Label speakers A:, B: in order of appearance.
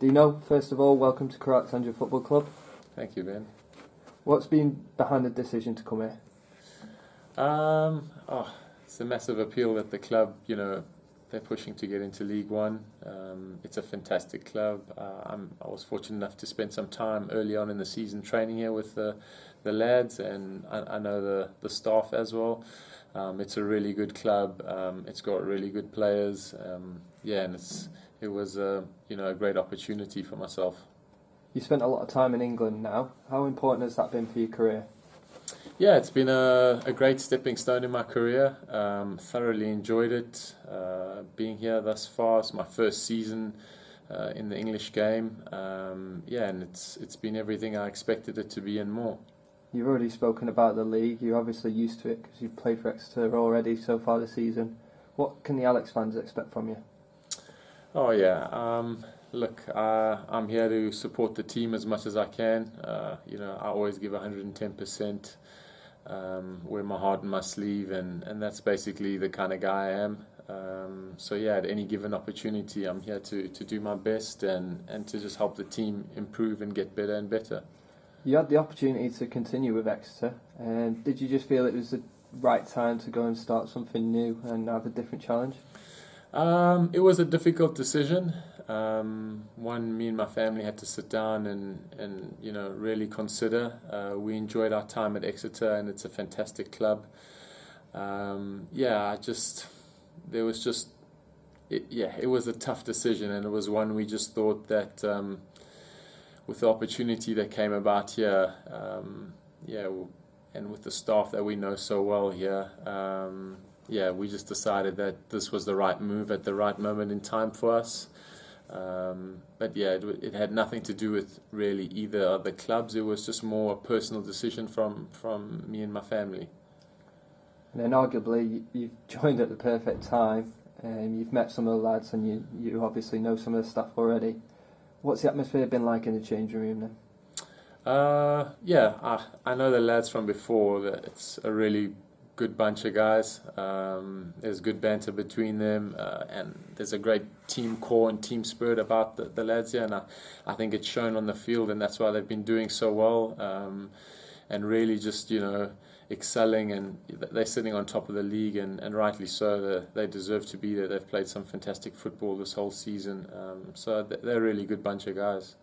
A: Dino, first of all, welcome to Crewe Alexandra Football Club.
B: Thank you, Ben.
A: What's been behind the decision to come here?
B: Um, oh, it's a massive appeal that the club, you know, they're pushing to get into League One. Um, it's a fantastic club. Uh, i was fortunate enough to spend some time early on in the season training here with the, the lads, and I, I know the, the staff as well. Um, it's a really good club. Um, it's got really good players. Um, yeah, and it's it was a you know a great opportunity for myself.
A: You spent a lot of time in England now. How important has that been for your career?
B: Yeah, it's been a, a great stepping stone in my career. Um, thoroughly enjoyed it. Uh, being here thus far, it's my first season uh, in the English game. Um, yeah, and it's it's been everything I expected it to be and more.
A: You've already spoken about the league. You're obviously used to it because you've played for Exeter already so far this season. What can the Alex fans expect from you?
B: Oh yeah. Um, look, uh, I'm here to support the team as much as I can. Uh, you know, I always give 110%. Um, wear my heart in my sleeve, and, and that's basically the kind of guy I am. Um, so yeah, at any given opportunity, I'm here to, to do my best and, and to just help the team improve and get better and better.
A: You had the opportunity to continue with Exeter, and did you just feel it was the right time to go and start something new and have a different challenge?
B: Um, it was a difficult decision. Um, one, me and my family had to sit down and, and you know really consider. Uh, we enjoyed our time at Exeter, and it's a fantastic club. Um, yeah, I just there was just it, yeah, it was a tough decision, and it was one we just thought that um, with the opportunity that came about here, um, yeah, and with the staff that we know so well here um, yeah, we just decided that this was the right move at the right moment in time for us. Um, but yeah, it, it, had nothing to do with really either of the clubs. It was just more a personal decision from, from me and my family.
A: And then arguably you've joined at the perfect time. Um, you've met some of the lads and you, you obviously know some of the stuff already. What's the atmosphere been like in the changing room then?
B: Uh, yeah, I, I know the lads from before. It's a really good bunch of guys. Um, there's good banter between them, uh, and there's a great team core and team spirit about the, the lads here. And I, I, think it's shown on the field, and that's why they've been doing so well. Um, and really, just you know, excelling, and they're sitting on top of the league, and, and rightly so. They, deserve to be there. They've played some fantastic football this whole season, um, so they're a really good bunch of guys.